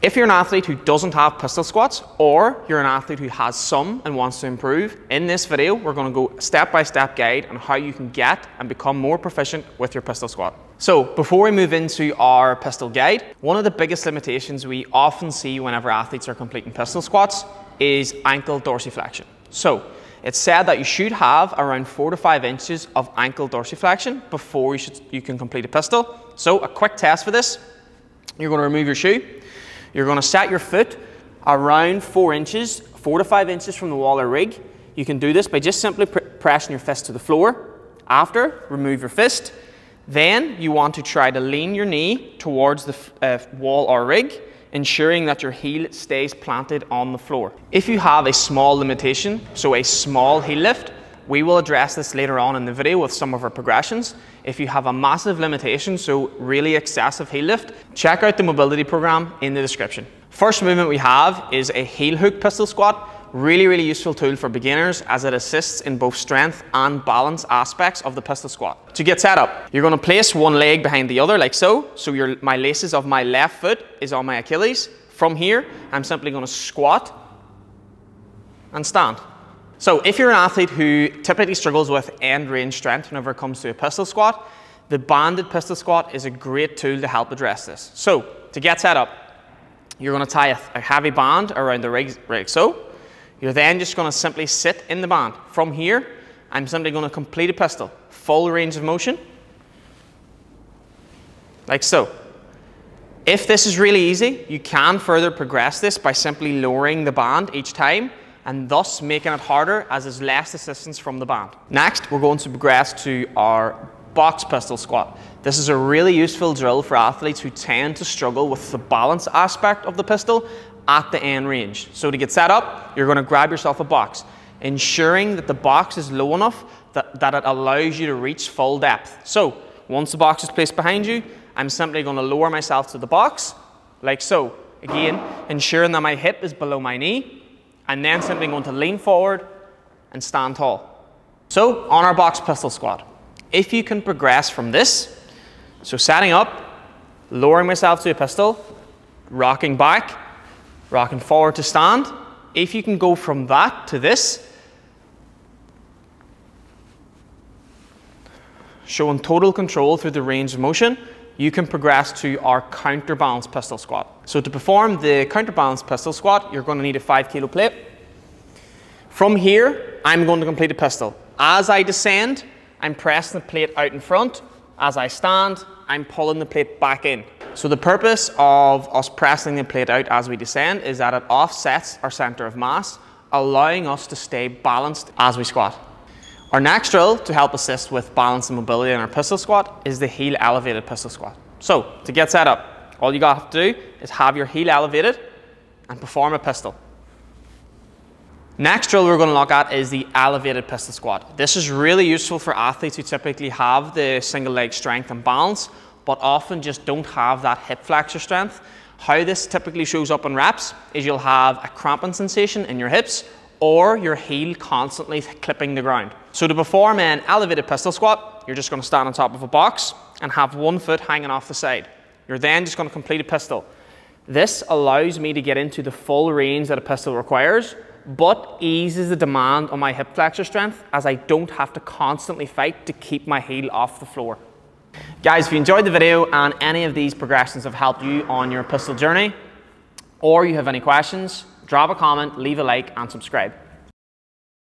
If you're an athlete who doesn't have pistol squats, or you're an athlete who has some and wants to improve, in this video we're going to go step-by-step guide on how you can get and become more proficient with your pistol squat. So before we move into our pistol guide, one of the biggest limitations we often see whenever athletes are completing pistol squats is ankle dorsiflexion. So it's said that you should have around four to five inches of ankle dorsiflexion before you, should, you can complete a pistol. So a quick test for this, you're going to remove your shoe, you're going to set your foot around four inches, four to five inches from the wall or rig. You can do this by just simply pr pressing your fist to the floor. After, remove your fist. Then you want to try to lean your knee towards the uh, wall or rig, ensuring that your heel stays planted on the floor. If you have a small limitation, so a small heel lift, we will address this later on in the video with some of our progressions. If you have a massive limitation, so really excessive heel lift, check out the mobility program in the description. First movement we have is a heel hook pistol squat. Really, really useful tool for beginners as it assists in both strength and balance aspects of the pistol squat. To get set up, you're gonna place one leg behind the other like so. So your, my laces of my left foot is on my Achilles. From here, I'm simply gonna squat and stand. So if you're an athlete who typically struggles with end range strength whenever it comes to a pistol squat, the banded pistol squat is a great tool to help address this. So to get set up, you're going to tie a, a heavy band around the rig, rig so. You're then just going to simply sit in the band. From here, I'm simply going to complete a pistol, full range of motion, like so. If this is really easy, you can further progress this by simply lowering the band each time and thus making it harder as there's less assistance from the band. Next, we're going to progress to our box pistol squat. This is a really useful drill for athletes who tend to struggle with the balance aspect of the pistol at the end range. So to get set up, you're going to grab yourself a box, ensuring that the box is low enough that, that it allows you to reach full depth. So once the box is placed behind you, I'm simply going to lower myself to the box, like so. Again, ensuring that my hip is below my knee, and then simply going to lean forward and stand tall. So on our box pistol squat, if you can progress from this, so setting up, lowering myself to a pistol, rocking back, rocking forward to stand, if you can go from that to this, showing total control through the range of motion, you can progress to our counterbalance pistol squat. So to perform the counterbalance pistol squat, you're going to need a 5 kilo plate. From here, I'm going to complete a pistol. As I descend, I'm pressing the plate out in front. As I stand, I'm pulling the plate back in. So the purpose of us pressing the plate out as we descend is that it offsets our center of mass, allowing us to stay balanced as we squat. Our next drill to help assist with balance and mobility in our pistol squat is the heel elevated pistol squat. So to get set up, all you got to do is have your heel elevated and perform a pistol. Next drill we're going to look at is the elevated pistol squat. This is really useful for athletes who typically have the single leg strength and balance, but often just don't have that hip flexor strength. How this typically shows up in reps is you'll have a cramping sensation in your hips or your heel constantly clipping the ground. So to perform an elevated pistol squat, you're just going to stand on top of a box and have one foot hanging off the side. You're then just going to complete a pistol. This allows me to get into the full range that a pistol requires, but eases the demand on my hip flexor strength as I don't have to constantly fight to keep my heel off the floor. Guys, if you enjoyed the video and any of these progressions have helped you on your pistol journey, or you have any questions, drop a comment, leave a like, and subscribe.